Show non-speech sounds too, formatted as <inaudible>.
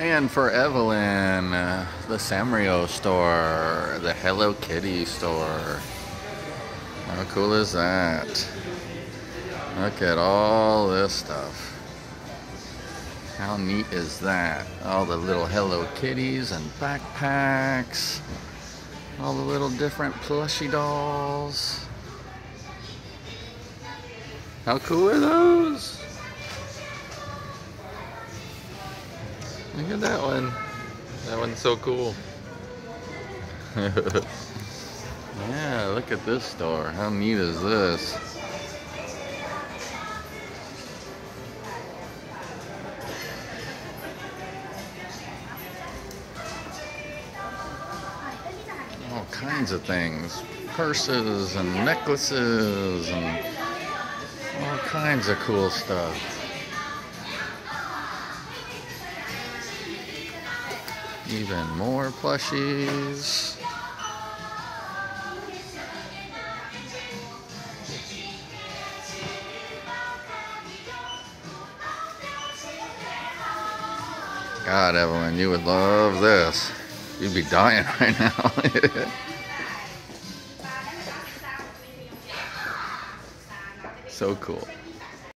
And for Evelyn, uh, the Sanrio store, the Hello Kitty store. How cool is that? Look at all this stuff. How neat is that? All the little Hello Kitties and backpacks. All the little different plushy dolls. How cool are those? Look at that one. That one's so cool. yeah, look at this store. How neat is this? All kinds of things. Purses and necklaces and all kinds of cool stuff. Even more plushies. God, Evelyn, you would love this. You'd be dying <laughs> right now. <laughs> so cool.